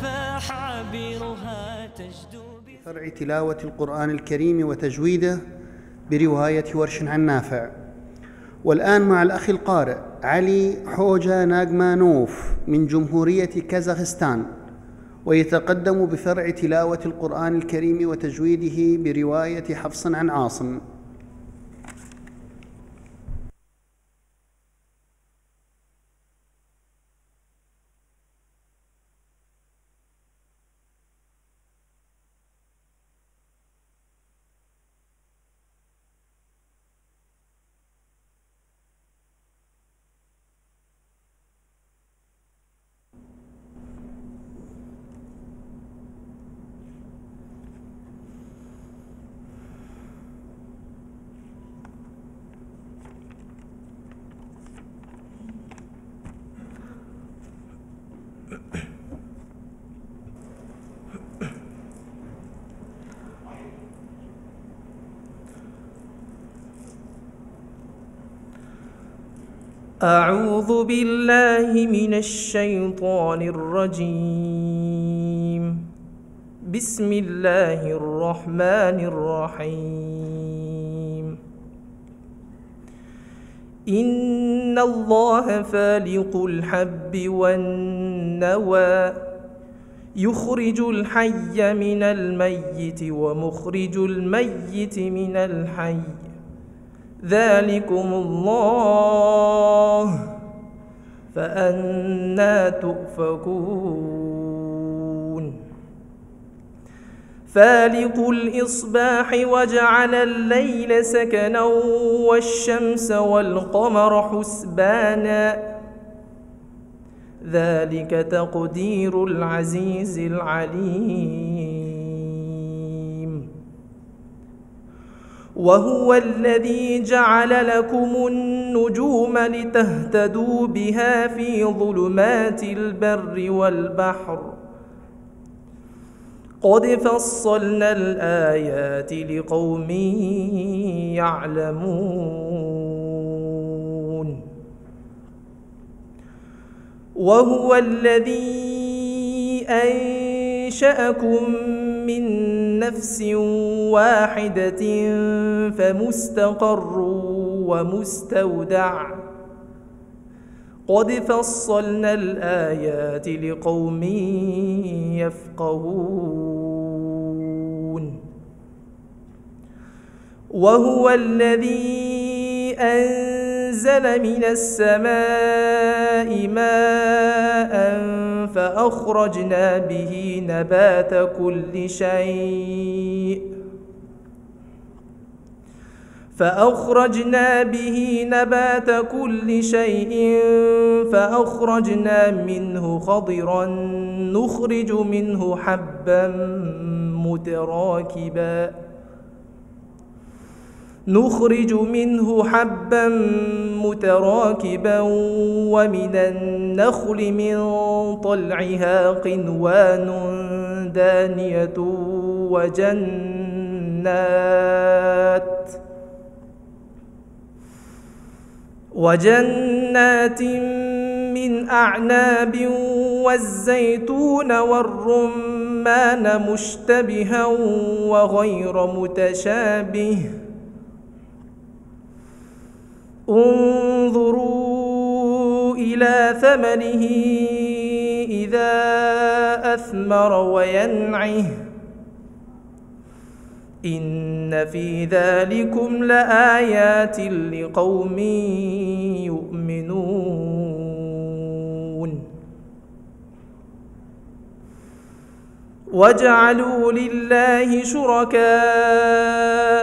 لاح عبيرها تجدو فرع تلاوة القرآن الكريم وتجويده برواية ورش عن نافع. والآن مع الأخ القارئ علي حوجة ناغمانوف من جمهورية كازاخستان ويتقدم بفرع تلاوة القرآن الكريم وتجويده برواية حفص عن عاصم. أعوذ بالله من الشيطان الرجيم. بسم الله الرحمن الرحيم. إن الله فالق الحب والنوى يخرج الحي من الميت ومخرج الميت من الحي. ذلكم الله فأنا تؤفكون. فالق الإصباح وجعل الليل سكنا والشمس والقمر حسبانا. ذلك تقدير العزيز العليم. وهو الذي جعل لكم النجوم لتهتدوا بها في ظلمات البر والبحر. قد فصلنا الآيات لقوم يعلمون. وهو الذي أنشأكم من نفس واحدة فمستقر ومستودع. قد فصلنا الآيات لقوم يفقهون. وهو الذي أنزل من السماء ماء فأخرجنا به نبات كل شيء. فأخرجنا به نبات كل شيء فأخرجنا منه خضرا نخرج منه حبا متراكبا. نخرج منه حبا متراكبا ومن النخل من طلعها قنوان دانية وجنات وجنات من أعناب والزيتون والرمان مشتبها وغير متشابه انظروا إلى ثمنه إذا أثمر وينعه. إن في ذلكم لآيات لقوم يؤمنون. وجعلوا لله شركاء